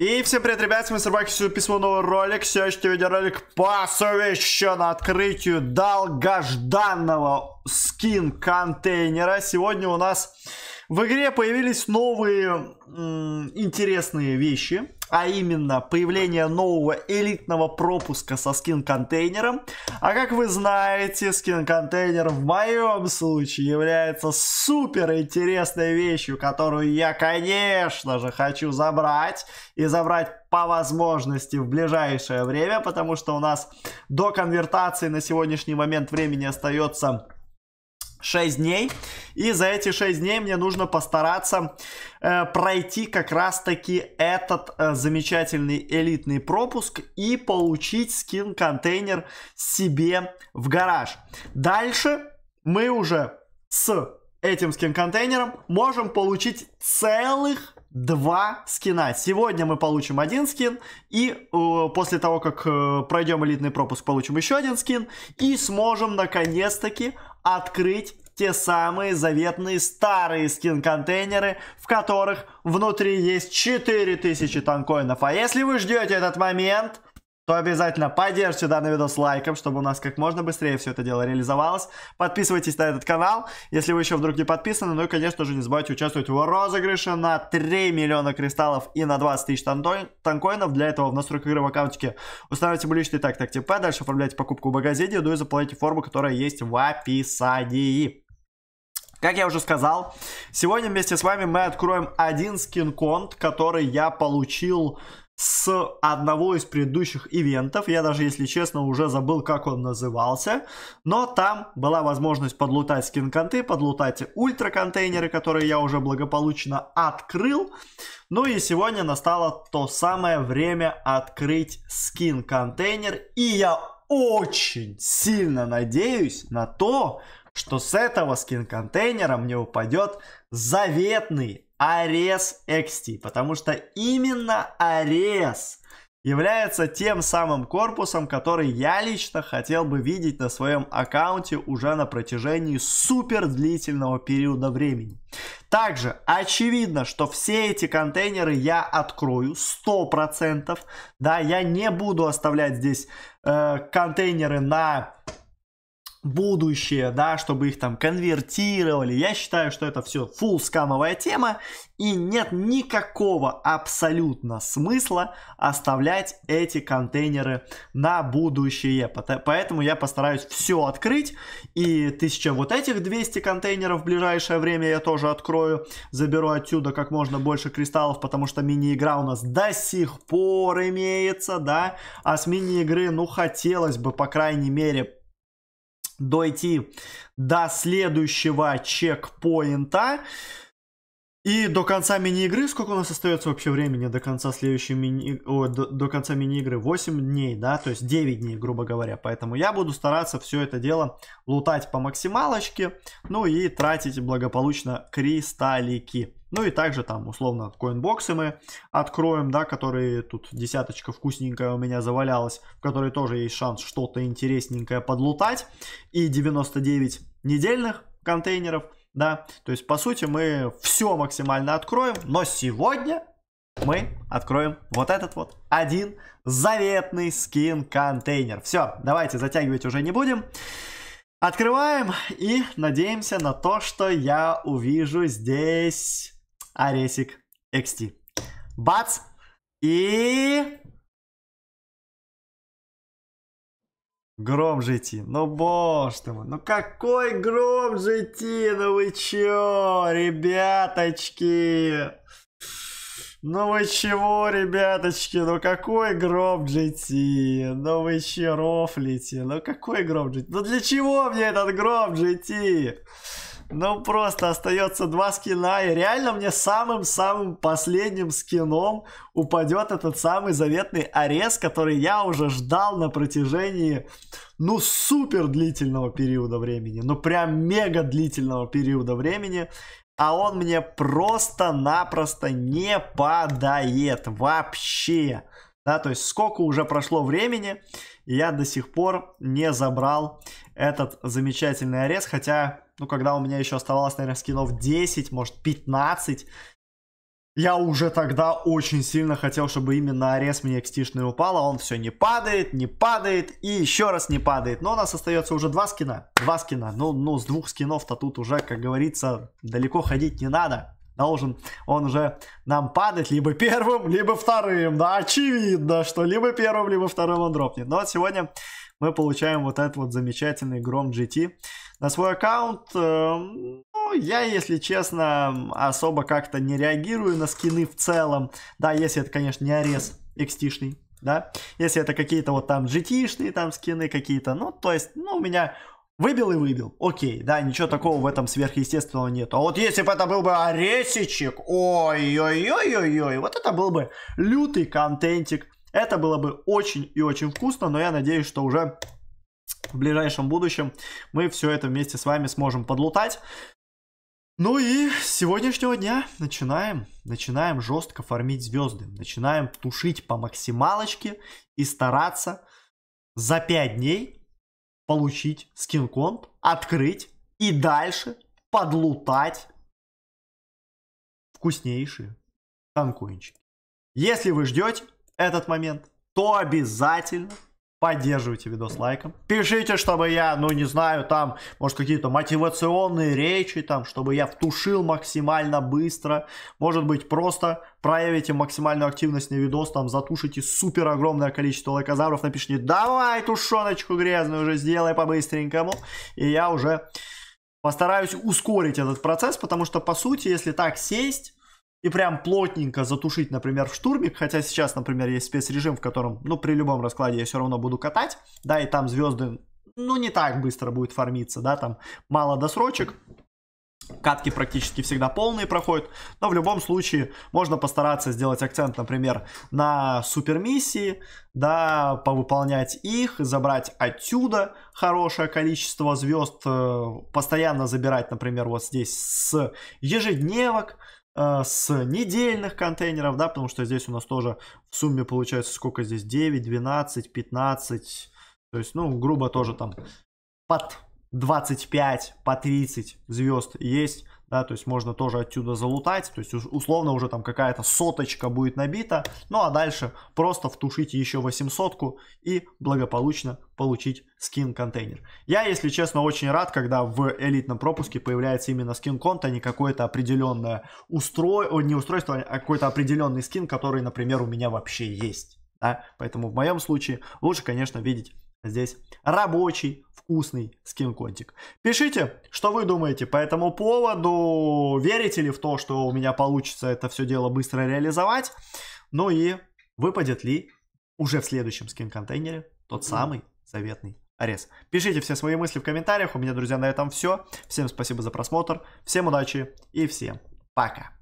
И всем привет, ребят, с вами сегодня письмо новый ролик, сегодняшний видеоролик посвящен открытию долгожданного скин-контейнера. Сегодня у нас в игре появились новые интересные вещи а именно появление нового элитного пропуска со скин-контейнером. А как вы знаете, скин-контейнер в моем случае является супер интересной вещью, которую я, конечно же, хочу забрать. И забрать по возможности в ближайшее время, потому что у нас до конвертации на сегодняшний момент времени остается 6 дней. И за эти 6 дней мне нужно постараться э, пройти как раз-таки этот э, замечательный элитный пропуск и получить скин-контейнер себе в гараж. Дальше мы уже с этим скин-контейнером можем получить целых два скина. Сегодня мы получим один скин, и э, после того, как э, пройдем элитный пропуск, получим еще один скин, и сможем наконец-таки открыть те самые заветные старые скин-контейнеры, в которых внутри есть 4000 танкоинов. А если вы ждете этот момент, то обязательно поддержите данный видос лайком, чтобы у нас как можно быстрее все это дело реализовалось. Подписывайтесь на этот канал, если вы еще вдруг не подписаны. Ну и, конечно же, не забывайте участвовать в розыгрыше на 3 миллиона кристаллов и на 20 тысяч танкоинов. Для этого в настройках игры в аккаунтике устанавливайте личный так, так, ТП, дальше оформляйте покупку в магазине, ну и заполняйте форму, которая есть в описании. Как я уже сказал, сегодня вместе с вами мы откроем один скин-конт, который я получил с одного из предыдущих ивентов. Я даже, если честно, уже забыл, как он назывался. Но там была возможность подлутать скин-конты, подлутать ультра-контейнеры, которые я уже благополучно открыл. Ну и сегодня настало то самое время открыть скин-контейнер. И я очень сильно надеюсь на то, что с этого скин-контейнера мне упадет заветный Арес XT, потому что именно Арес является тем самым корпусом, который я лично хотел бы видеть на своем аккаунте уже на протяжении супер длительного периода времени. Также очевидно, что все эти контейнеры я открою 100%. Да, я не буду оставлять здесь э, контейнеры на будущее, да, чтобы их там конвертировали. Я считаю, что это все full скамовая тема, и нет никакого абсолютно смысла оставлять эти контейнеры на будущее. Поэтому я постараюсь все открыть, и 1000 вот этих 200 контейнеров в ближайшее время я тоже открою. Заберу отсюда как можно больше кристаллов, потому что мини-игра у нас до сих пор имеется, да, а с мини-игры, ну, хотелось бы, по крайней мере, дойти до следующего чекпоинта. И до конца мини-игры, сколько у нас остается вообще времени до конца следующей мини... О, до, до конца мини-игры? 8 дней, да, то есть 9 дней, грубо говоря. Поэтому я буду стараться все это дело лутать по максималочке, ну и тратить благополучно кристаллики. Ну и также там условно коинбоксы мы откроем, да, которые тут десяточка вкусненькая у меня завалялась, в которой тоже есть шанс что-то интересненькое подлутать. И 99 недельных контейнеров, да, то есть по сути мы все максимально откроем, но сегодня мы откроем вот этот вот один заветный скин-контейнер. Все, давайте затягивать уже не будем. Открываем и надеемся на то, что я увижу здесь Аресик XT. Бац! И... Гром GT. Ну, боже ты мой. Ну, какой гром GT? Ну, вы чё, ребяточки? Ну вы чего, ребяточки? Ну какой гром GT? Ну вы че рофлите? Ну какой гром GT? Ну для чего мне этот гром GT? Ну, просто остается два скина, и реально мне самым-самым последним скином упадет этот самый заветный Арес, который я уже ждал на протяжении, ну, супер длительного периода времени, ну, прям мега длительного периода времени, а он мне просто-напросто не падает вообще. Да, то есть сколько уже прошло времени, я до сих пор не забрал этот замечательный арест, хотя, ну, когда у меня еще оставалось, наверное, скинов 10, может, 15, Я уже тогда очень сильно хотел, чтобы именно Арес мне экстишный упал, а он все не падает, не падает и еще раз не падает. Но у нас остается уже два скина. Два скина. Ну, ну с двух скинов-то тут уже, как говорится, далеко ходить не надо. Должен он уже нам падать либо первым, либо вторым. Да, очевидно, что либо первым, либо вторым он дропнет. Но вот сегодня мы получаем вот этот вот замечательный Гром GT на свой аккаунт. Э, ну, я, если честно, особо как-то не реагирую на скины в целом. Да, если это, конечно, не арес XT-шный, да. Если это какие-то вот там GT-шные там скины какие-то, ну, то есть, ну, у меня Выбил и выбил. Окей, да, ничего такого в этом сверхъестественного нет. А вот если бы это был бы Аресичек, ой-ой-ой-ой-ой, вот это был бы лютый контентик. Это было бы очень и очень вкусно, но я надеюсь, что уже в ближайшем будущем мы все это вместе с вами сможем подлутать. Ну и с сегодняшнего дня начинаем, начинаем жестко фармить звезды, начинаем тушить по максималочке и стараться за 5 дней получить скин-конт, открыть и дальше подлутать вкуснейшие танкоинчики. Если вы ждете, этот момент, то обязательно поддерживайте видос лайком. Пишите, чтобы я, ну не знаю, там, может какие-то мотивационные речи, там, чтобы я втушил максимально быстро. Может быть, просто проявите максимальную активность на видос, там, затушите супер огромное количество лайкозавров, напишите, давай тушеночку грязную уже сделай по-быстренькому. И я уже постараюсь ускорить этот процесс, потому что, по сути, если так сесть, и прям плотненько затушить, например, в штурмик, хотя сейчас, например, есть спецрежим, в котором, ну, при любом раскладе я все равно буду катать, да, и там звезды, ну, не так быстро будет фармиться, да, там мало досрочек, Катки практически всегда полные проходят, но в любом случае можно постараться сделать акцент, например, на супермиссии, да, повыполнять их, забрать отсюда хорошее количество звезд, э, постоянно забирать, например, вот здесь с ежедневок, с недельных контейнеров, да, потому что здесь у нас тоже в сумме получается сколько здесь, 9, 12, 15, то есть, ну, грубо тоже там под 25, по 30 звезд есть да, то есть можно тоже отсюда залутать, то есть условно уже там какая-то соточка будет набита, ну а дальше просто втушить еще 800 и благополучно получить скин-контейнер. Я, если честно, очень рад, когда в элитном пропуске появляется именно скин-конт, а не какое-то определенное устройство, не устройство, а какой-то определенный скин, который, например, у меня вообще есть. Да? Поэтому в моем случае лучше, конечно, видеть здесь рабочий, вкусный скин-контик. Пишите, что вы думаете по этому поводу. Верите ли в то, что у меня получится это все дело быстро реализовать? Ну и выпадет ли уже в следующем скин-контейнере тот самый заветный Арес. Пишите все свои мысли в комментариях. У меня, друзья, на этом все. Всем спасибо за просмотр. Всем удачи и всем пока.